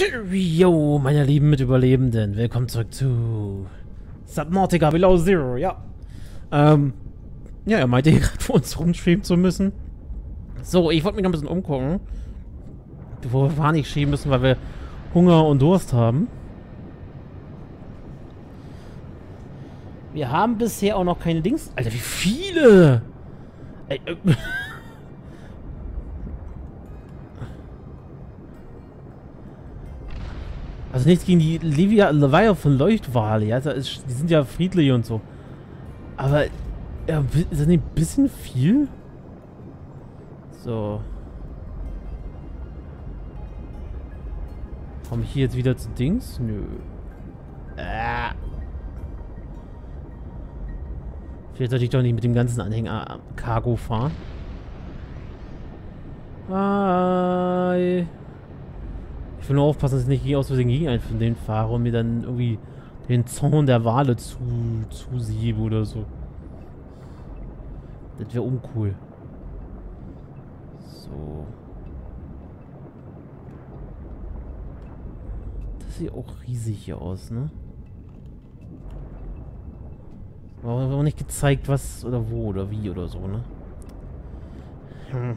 Cheerio, meine lieben Mitüberlebenden. Willkommen zurück zu Subnautica Below Zero, ja. Ähm, ja, er meinte hier gerade vor uns rumschweben zu müssen. So, ich wollte mich noch ein bisschen umgucken. Bevor wir nicht schieben müssen, weil wir Hunger und Durst haben. Wir haben bisher auch noch keine Dings... Alter, wie viele! Ey, äh, Also nichts gegen die Livia von Leuchtwale, ja. Ist, die sind ja friedlich und so. Aber ja, ist das nicht ein bisschen viel? So. Komme ich hier jetzt wieder zu Dings? Nö. Äh. Vielleicht sollte ich doch nicht mit dem ganzen Anhänger Cargo fahren. Bye. Ich will nur aufpassen, dass ich nicht aus Versehen gegen einen von denen fahre und mir dann irgendwie den Zorn der Wale zu, zusiebe oder so. Das wäre uncool. So. Das sieht auch riesig hier aus, ne? Aber auch nicht gezeigt, was oder wo oder wie oder so, ne? Hm.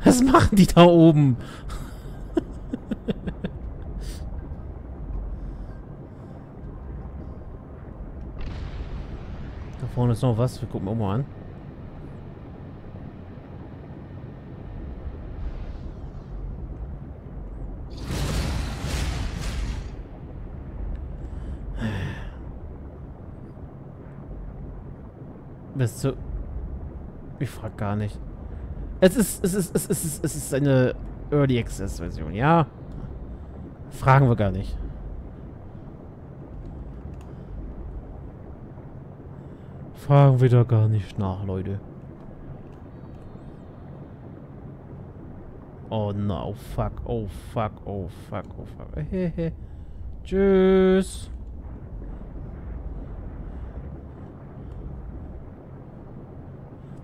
Was machen die da oben? da vorne ist noch was. Wir gucken auch mal an. Bist du... Ich frag gar nicht. Es ist, es ist, es ist, es ist, eine Early Access Version, ja? Fragen wir gar nicht. Fragen wir da gar nicht nach, Leute. Oh no, fuck, oh fuck, oh fuck, oh fuck. Tschüss.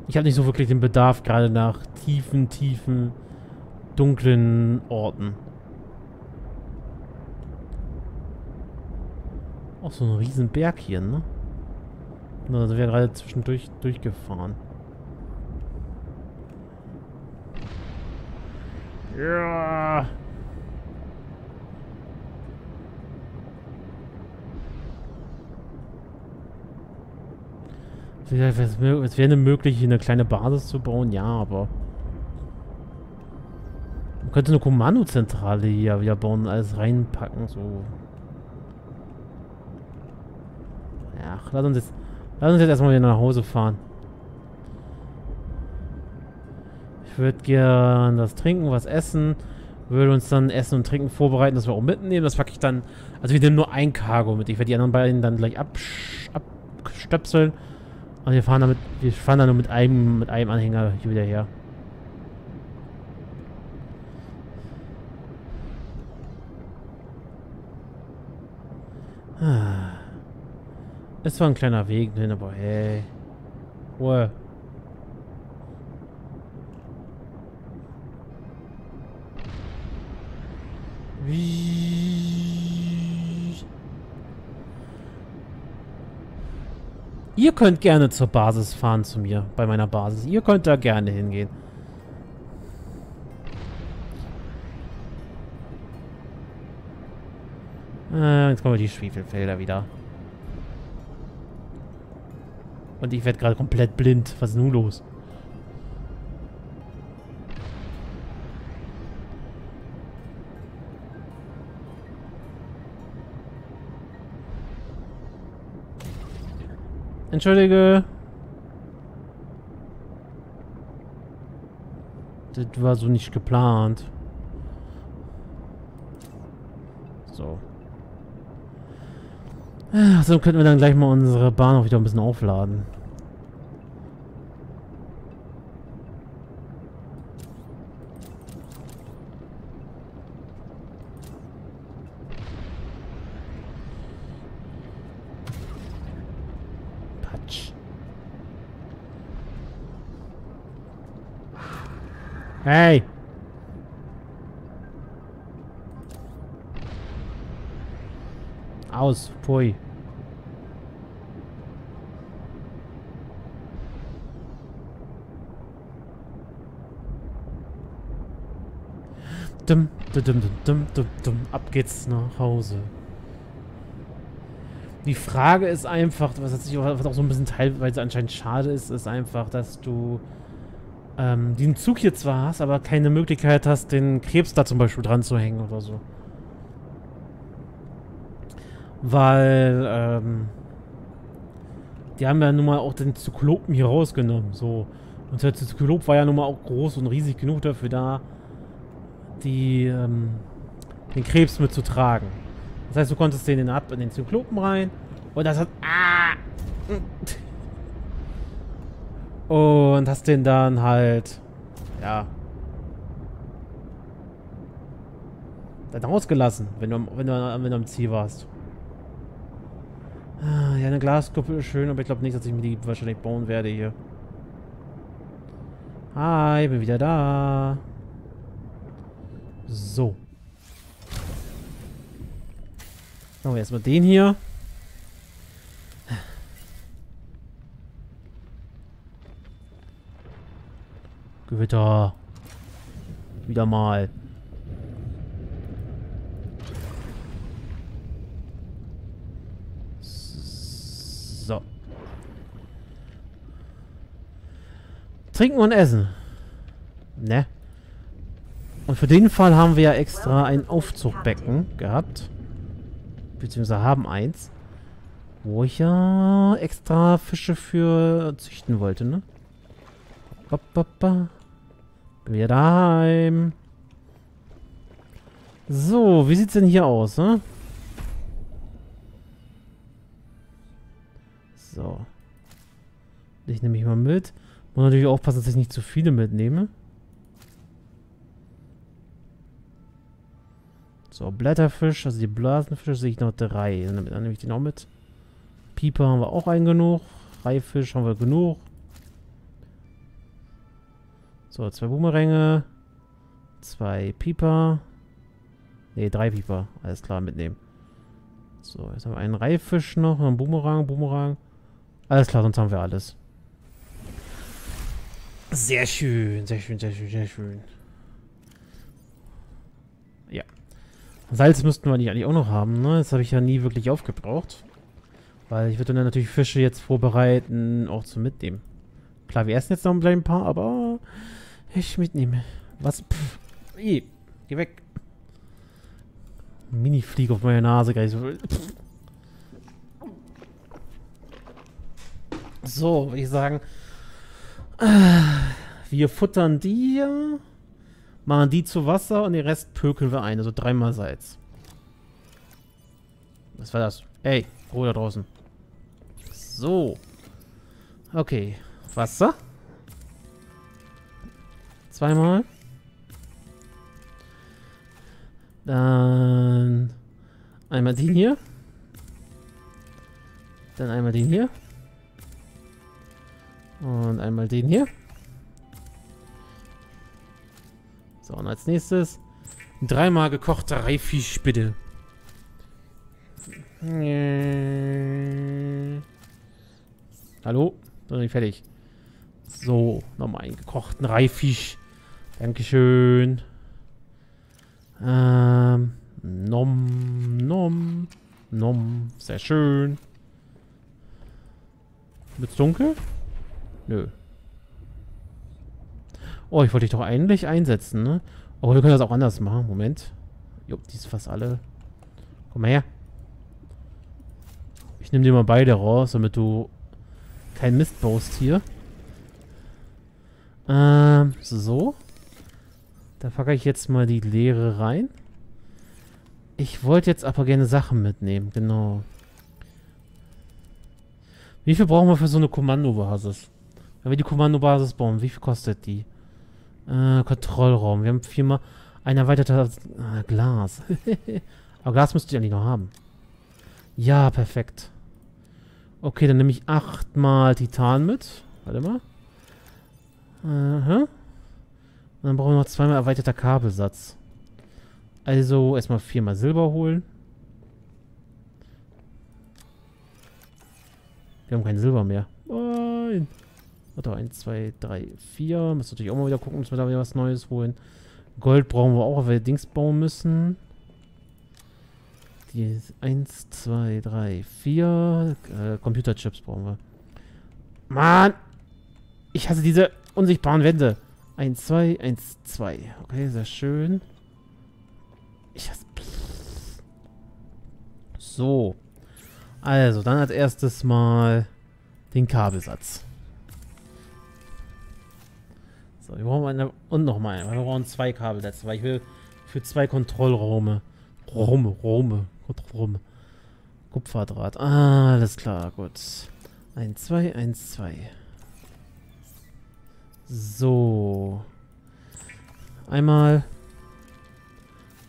Ich habe nicht so wirklich den Bedarf gerade nach tiefen, tiefen, dunklen Orten. Auch so ein riesen Berg hier, ne? Da sind wir gerade zwischendurch durchgefahren. Ja. Es wäre möglich, hier eine kleine Basis zu bauen, ja, aber... Man könnte eine Kommandozentrale hier wieder bauen, alles reinpacken, so. Ja, lass uns jetzt, lass uns jetzt erstmal wieder nach Hause fahren. Ich würde gern das trinken, was essen. Würde uns dann Essen und Trinken vorbereiten, das wir auch mitnehmen. Das packe ich dann, also wir nehmen nur ein Cargo mit. Ich werde die anderen beiden dann gleich abstöpseln. Und wir fahren damit, wir fahren dann nur mit einem, mit einem Anhänger hier wieder her. Es war ein kleiner Weg hin, aber hey. Ruhe. Wie Ihr könnt gerne zur Basis fahren zu mir, bei meiner Basis. Ihr könnt da gerne hingehen. Äh, jetzt kommen die Schwefelfelder wieder. Und ich werde gerade komplett blind. Was ist nun los? Entschuldige. Das war so nicht geplant. So. So könnten wir dann gleich mal unsere Bahn auch wieder ein bisschen aufladen. Hey! Aus, pui. Dum, dum, dum, dum, dum, dum. Ab geht's nach Hause. Die Frage ist einfach, was, sich, was auch so ein bisschen teilweise anscheinend schade ist, ist einfach, dass du ähm, den Zug hier zwar hast, aber keine Möglichkeit hast, den Krebs da zum Beispiel dran zu hängen oder so. Weil, ähm, die haben ja nun mal auch den Zyklopen hier rausgenommen, so. Und der Zyklop war ja nun mal auch groß und riesig genug dafür da, die, ähm, den Krebs mitzutragen. Das heißt, du konntest den in, ab in den Zyklopen rein und das hat... Ah! Und hast den dann halt... Ja. Dann rausgelassen, wenn du, wenn du, wenn du am Ziel warst. Ah, ja, eine Glaskuppel ist schön, aber ich glaube nicht, dass ich mir die wahrscheinlich bauen werde hier. Hi, bin wieder da. So. Machen wir erstmal den hier. Gewitter. Wieder mal. So. Trinken und essen. Ne? Und für den Fall haben wir ja extra ein Aufzugbecken gehabt. Beziehungsweise haben eins. Wo ich ja extra Fische für züchten wollte, ne? Ba, ba, ba. Wieder daheim. So, wie sieht's denn hier aus, ne? So. Ich nehme mich mal mit. Muss natürlich aufpassen, dass ich nicht zu viele mitnehme. So, Blätterfisch, also die Blasenfische sehe ich noch drei. Dann, nehme ich die noch mit. Pieper haben wir auch einen genug. Reifisch haben wir genug. So, zwei Boomeränge. Zwei Pieper. Ne, drei Pieper. Alles klar, mitnehmen. So, jetzt haben wir einen Reifisch noch. Einen Boomerang, Boomerang. Alles klar, sonst haben wir alles. Sehr schön, sehr schön, sehr schön, sehr schön. Ja. Salz müssten wir eigentlich auch noch haben, ne? Das habe ich ja nie wirklich aufgebraucht. Weil ich würde dann natürlich Fische jetzt vorbereiten, auch zum Mitnehmen. Klar, wir essen jetzt noch ein paar, aber ich mitnehme. Was? Pff. Ih, geh weg. Mini-Fliege auf meiner Nase, gar nicht so. Würde ich sagen. Wir futtern die. Machen die zu Wasser und den Rest pökeln wir ein. Also dreimal Salz. Was war das? Ey, Ruhe da draußen. So. Okay. Wasser. Zweimal. Dann einmal den hier. Dann einmal den hier. Und einmal den hier. So, und als nächstes dreimal gekochter Reifisch, bitte. Hallo? Noch nicht fertig. So, nochmal einen gekochten Reifisch. Dankeschön. Ähm, nom, nom, nom. Sehr schön. Wird's dunkel? Nö. Oh, ich wollte dich doch eigentlich einsetzen, ne? Oh, wir können das auch anders machen. Moment. Jo, die ist fast alle. Komm mal her. Ich nehme dir mal beide raus, damit du kein Mist baust hier. Ähm, so. Da packe ich jetzt mal die Leere rein. Ich wollte jetzt aber gerne Sachen mitnehmen, genau. Wie viel brauchen wir für so eine Kommandobasis? Wenn wir die Kommandobasis bauen, wie viel kostet die? Äh, Kontrollraum. Wir haben viermal ein erweiterter äh, Glas. Aber Glas müsste ich eigentlich noch haben. Ja, perfekt. Okay, dann nehme ich achtmal Titan mit. Warte mal. Aha. Dann brauchen wir noch zweimal erweiterter Kabelsatz. Also erstmal viermal Silber holen. Wir haben kein Silber mehr. Nein. Warte, 1, 2, 3, 4. Müssen natürlich auch mal wieder gucken, dass wir da wieder was Neues holen. Gold brauchen wir auch, weil wir Dings bauen müssen. Die 1, 2, 3, 4. Äh, Computerchips brauchen wir. Mann! Ich hasse diese unsichtbaren Wände. 1, 2, 1, 2. Okay, sehr schön. Ich hasse... So. Also, dann als erstes mal den Kabelsatz. So, wir brauchen eine und nochmal einen. Wir brauchen zwei Kabelsätze, weil ich will für zwei Kontrollräume. Räume, Räume, Räume. Kupferdraht. Ah, alles klar, gut. 1, 2, 1, 2. So. Einmal.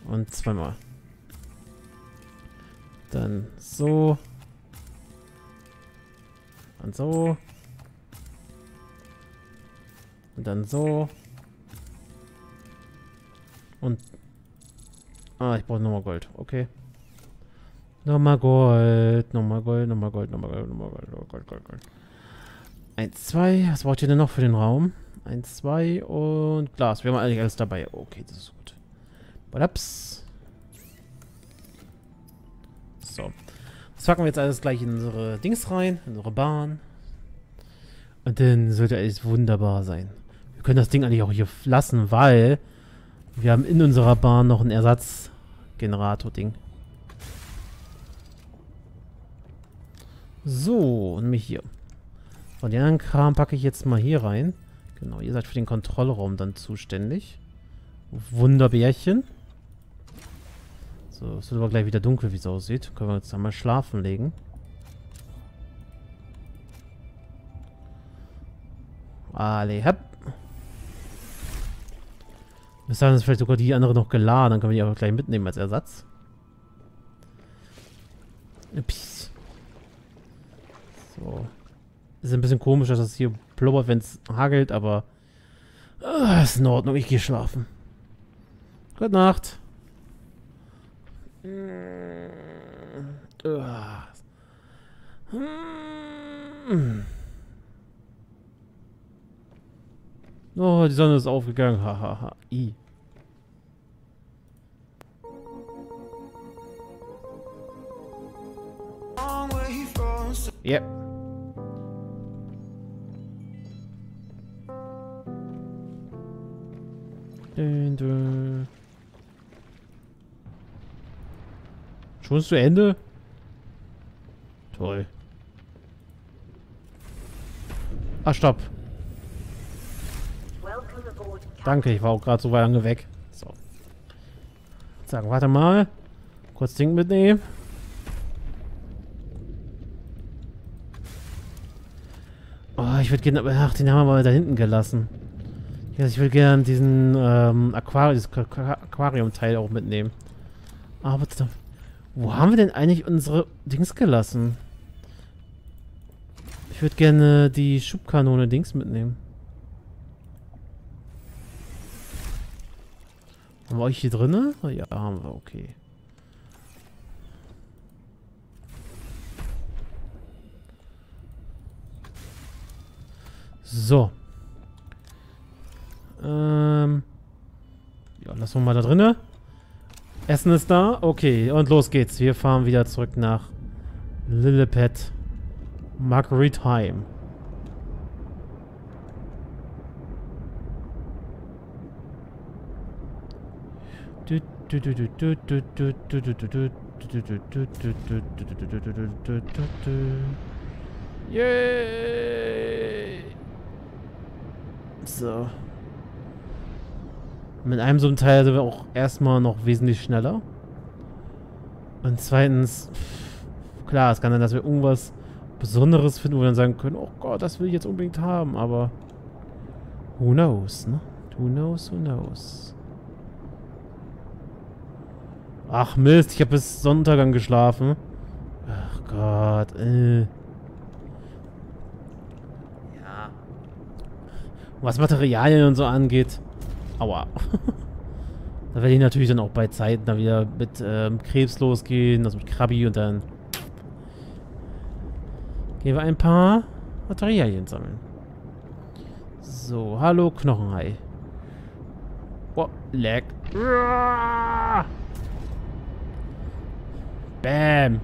Und zweimal. Dann so. Und so. Und dann so. Und... Ah, ich brauche nochmal Gold. Okay. Nochmal Gold. Nochmal Gold, nochmal Gold, nochmal Gold, nochmal Gold, nochmal Gold, Gold, Gold. Eins, zwei. Was braucht ihr denn noch für den Raum? Eins, zwei und Glas. Wir haben eigentlich alles dabei. Okay, das ist gut. Badaps. So. Das packen wir jetzt alles gleich in unsere Dings rein, in unsere Bahn. Und dann sollte alles wunderbar sein. Wir können das Ding eigentlich auch hier lassen, weil wir haben in unserer Bahn noch ein Ersatzgenerator-Ding. So, nämlich hier. Und den anderen Kram packe ich jetzt mal hier rein. Genau, ihr seid für den Kontrollraum dann zuständig. Wunderbärchen. So, es wird aber gleich wieder dunkel, wie es aussieht. Können wir uns da mal schlafen legen. Alle, hopp. Bis dahin ist vielleicht sogar die andere noch geladen. Dann können wir die auch gleich mitnehmen als Ersatz. Ups. So. Ist ein bisschen komisch, dass das hier blubbert, wenn es hagelt, aber... Uh, ist in Ordnung, ich gehe schlafen. Gute Nacht. Oh, die Sonne ist aufgegangen. Hahaha. Ha, ha. I. Yep. Schon zu Ende? Toll. Ah, stopp. Danke, ich war auch gerade so weit lange weg. So. Sagen, warte mal. Kurz Ding mitnehmen. Oh, ich würde gerne... Ach, den haben wir mal da hinten gelassen. Ich würde gerne diesen ähm, Aquari Aquarium-Teil auch mitnehmen. Aber... Wo haben wir denn eigentlich unsere Dings gelassen? Ich würde gerne die Schubkanone Dings mitnehmen. Haben wir euch hier drinne? Ja, haben wir, okay. So. Ähm. Ja, lassen wir mal da drinne. Essen ist da? Okay, und los geht's. Wir fahren wieder zurück nach Lilliput. Marguerite Yay! So. Mit einem so einem Teil sind wir auch erstmal noch wesentlich schneller. Und zweitens, klar, es kann sein, dass wir irgendwas Besonderes finden, wo wir dann sagen können, oh Gott, das will ich jetzt unbedingt haben, aber who knows, ne? Who knows, who knows. Ach Mist, ich habe bis Sonntagang geschlafen. Ach Gott, äh. Ja. Was Materialien und so angeht, Aua. da werde ich natürlich dann auch bei Zeiten dann wieder mit ähm, Krebs losgehen, also mit Krabi und dann gehen wir ein paar Materialien sammeln. So, hallo Knochenhai. Oh, leck. Bam.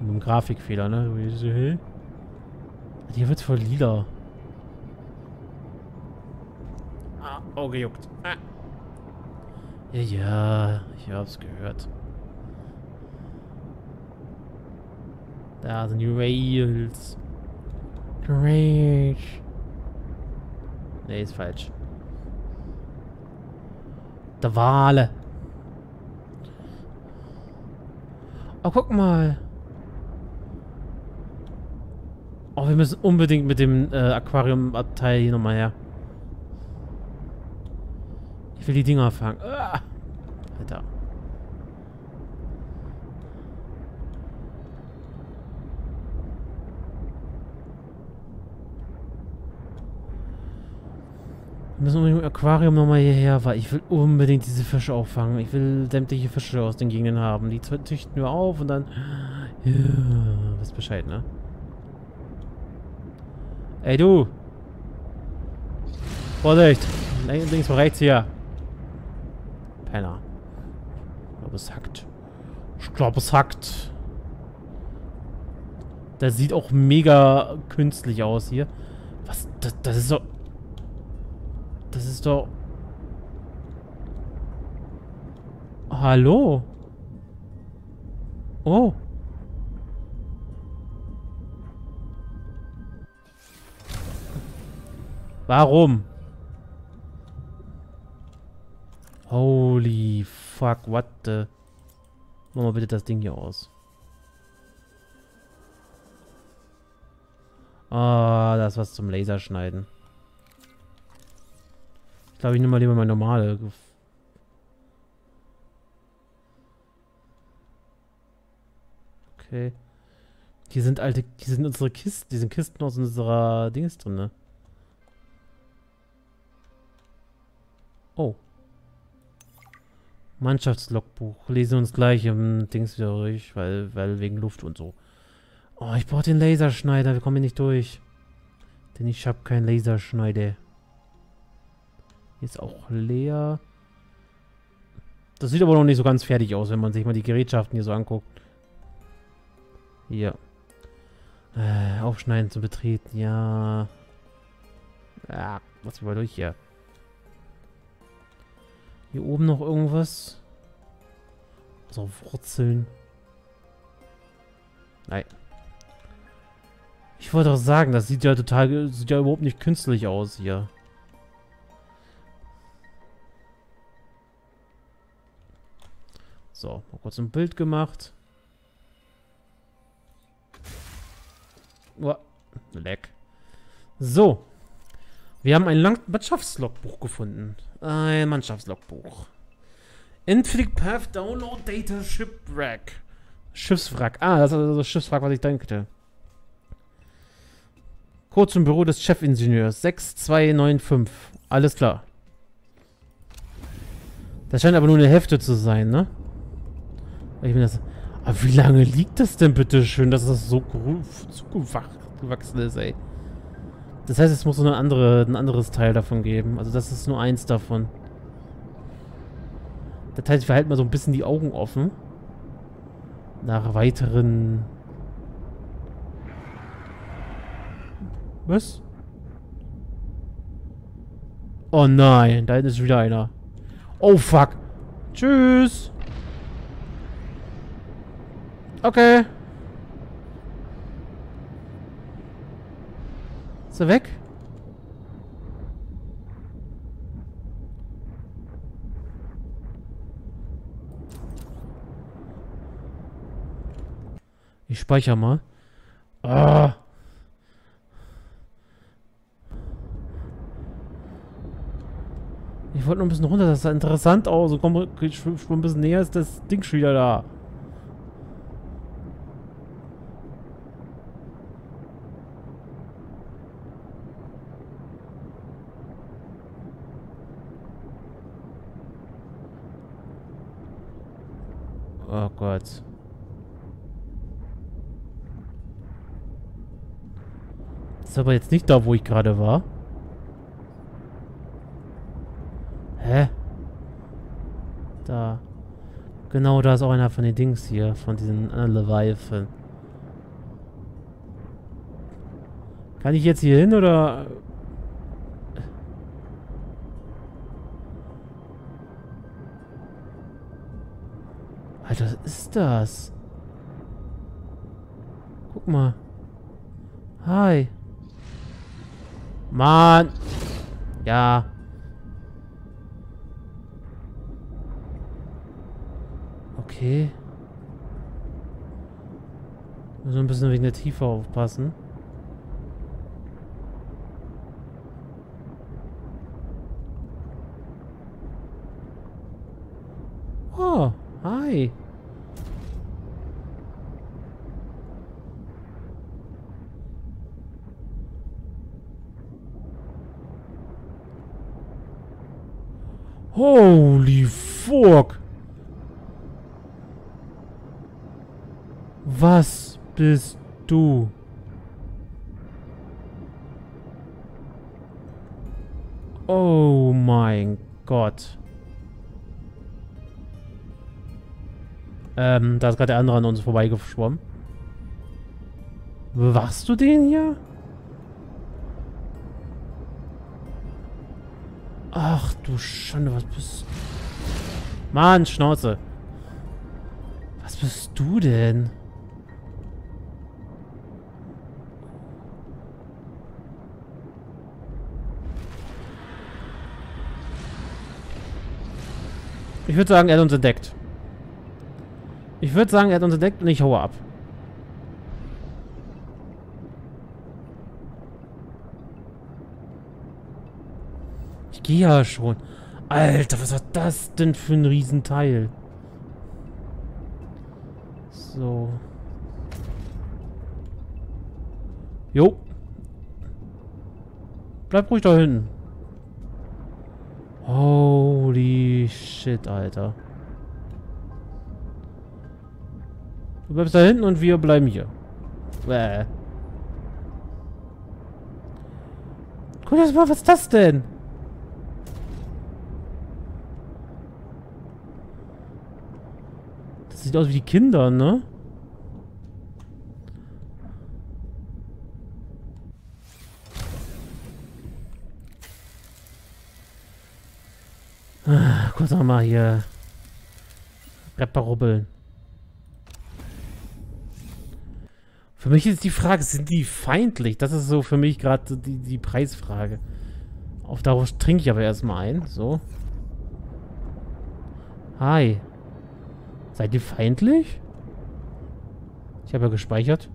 Ein Grafikfehler, ne? Hier wird voll lila. Ah, oh, gejuckt. Ah. Ja, ja, ich hab's gehört. Da sind die Rails. Great. Nee, ist falsch. Der Wale. Oh, guck mal. Oh, wir müssen unbedingt mit dem äh, Aquarium-Abteil hier nochmal her. Ich will die Dinger fangen. Ah, Alter. Wir müssen unbedingt im Aquarium nochmal hierher, weil ich will unbedingt diese Fische auffangen. Ich will sämtliche Fische aus den Gegenden haben. Die züchten wir auf und dann... Ja, wisst Bescheid, ne? Ey, du! Vorsicht! Links und rechts hier. Penner. Ich glaube, es hackt. Ich glaube, es hackt. Das sieht auch mega künstlich aus hier. Was? Das, das ist doch... Das ist doch... Hallo? Oh. Warum? Holy fuck, what the... Mach mal bitte das Ding hier aus. Ah, das ist was zum Laserschneiden. Glaube, ich nehme mal lieber mein normale. Okay. Hier sind alte, hier sind unsere Kisten, die sind Kisten aus unserer Dings drin, ne? Oh. Mannschaftslogbuch. Lesen uns gleich im Dings wieder durch, weil, weil wegen Luft und so. Oh, ich brauche den Laserschneider. Wir kommen hier nicht durch. Denn ich habe keinen Laserschneider. Hier ist auch leer. Das sieht aber noch nicht so ganz fertig aus, wenn man sich mal die Gerätschaften hier so anguckt. Hier. Äh, aufschneiden zu betreten, ja. Ja, was wir durch hier. Hier oben noch irgendwas? Also Wurzeln. Nein. Ich wollte auch sagen, das sieht ja total, sieht ja überhaupt nicht künstlich aus hier. So, mal kurz ein Bild gemacht. Oh, leck. So. Wir haben ein Landschaftslogbuch gefunden. Ein Mannschaftslogbuch. Inflict Path Download Data Shipwreck. Schiffswrack. Ah, das ist also das Schiffswrack, was ich dachte. Code zum Büro des Chefingenieurs. 6295. Alles klar. Das scheint aber nur eine Hälfte zu sein, ne? Ich bin das. Aber wie lange liegt das denn bitte schön, dass das so zugewachsen ist, ey? Das heißt, es muss so eine andere, ein anderes Teil davon geben. Also das ist nur eins davon. Das heißt, wir halten mal so ein bisschen die Augen offen. Nach weiteren... Was? Oh nein, da ist wieder einer. Oh fuck. Tschüss. Okay. Ist er weg? Ich speichere mal. Ah. Ich wollte noch ein bisschen runter, das sah interessant aus. Komm, ich schwimm ein bisschen näher, ist das Ding schon wieder da. Oh Gott. Das ist aber jetzt nicht da, wo ich gerade war. Hä? Da. Genau, da ist auch einer von den Dings hier, von diesen äh, Leviathan. Kann ich jetzt hier hin oder... Alter, was ist das? Guck mal. Hi. Mann. Ja. Okay. Muss ein bisschen wegen der Tiefe aufpassen. Oh, hi. Holy fuck. Was bist du? Oh mein Gott. Ähm, da ist gerade der andere an uns vorbeigeschwommen. Bewachst du den hier? Ach du Schande, was bist du? Mann, Schnauze. Was bist du denn? Ich würde sagen, er hat uns entdeckt. Ich würde sagen, er hat uns entdeckt und ich haue ab. Gehe ja schon. Alter, was war das denn für ein Riesenteil? So. Jo. Bleib ruhig da hinten. Holy shit, Alter. Du bleibst da hinten und wir bleiben hier. Bäh. Guck mal, was ist das denn? Das sieht aus wie die Kinder, ne? Ah, kurz nochmal hier Rapper Für mich ist die Frage, sind die feindlich? Das ist so für mich gerade die, die Preisfrage. Auf darauf trinke ich aber erstmal ein. So. Hi. Seid ihr feindlich? Ich habe ja gespeichert.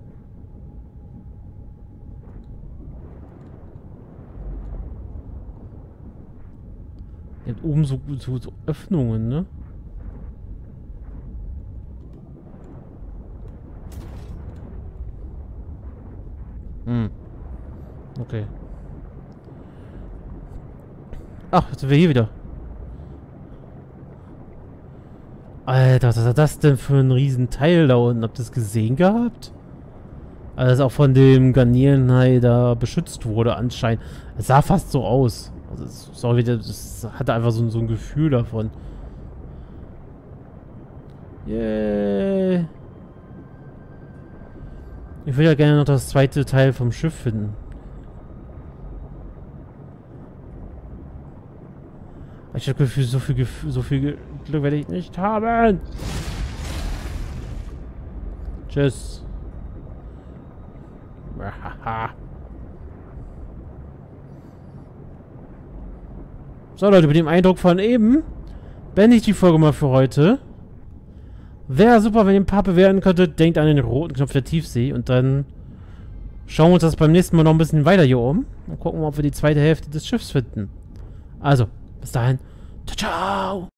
Ihr oben so, so, so Öffnungen, ne? Hm. Okay. Ach, jetzt sind wir hier wieder. Alter, was ist das denn für ein Riesenteil da unten? Habt ihr das gesehen gehabt? Also auch von dem Garnierenhai da beschützt wurde anscheinend. Es sah fast so aus. Also, sorry, das hatte einfach so, so ein Gefühl davon. Yeah. Ich würde ja gerne noch das zweite Teil vom Schiff finden. Ich habe Gefühl, so viel, Gefühl, so viel Glück werde ich nicht haben. Tschüss. So Leute, mit dem Eindruck von eben beende ich die Folge mal für heute. Wäre super, wenn ihr ein paar bewerten könntet. Denkt an den roten Knopf der Tiefsee und dann schauen wir uns das beim nächsten Mal noch ein bisschen weiter hier um und gucken, ob wir die zweite Hälfte des Schiffs finden. Also, Bis dahin. Tchau, tchau!